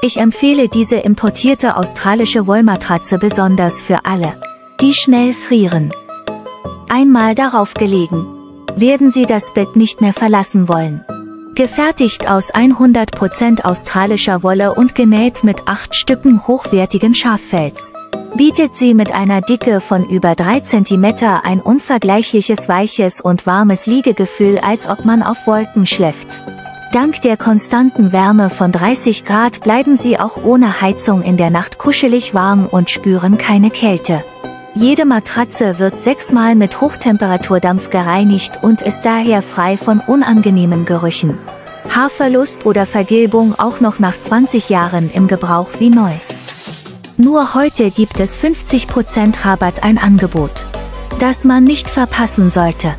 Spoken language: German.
Ich empfehle diese importierte australische Wollmatratze besonders für alle, die schnell frieren. Einmal darauf gelegen, werden Sie das Bett nicht mehr verlassen wollen. Gefertigt aus 100% australischer Wolle und genäht mit acht Stücken hochwertigen Schaffels. Bietet sie mit einer Dicke von über 3 cm ein unvergleichliches weiches und warmes Liegegefühl als ob man auf Wolken schläft. Dank der konstanten Wärme von 30 Grad bleiben sie auch ohne Heizung in der Nacht kuschelig warm und spüren keine Kälte. Jede Matratze wird sechsmal mit Hochtemperaturdampf gereinigt und ist daher frei von unangenehmen Gerüchen. Haarverlust oder Vergilbung auch noch nach 20 Jahren im Gebrauch wie neu. Nur heute gibt es 50% Rabatt ein Angebot, das man nicht verpassen sollte.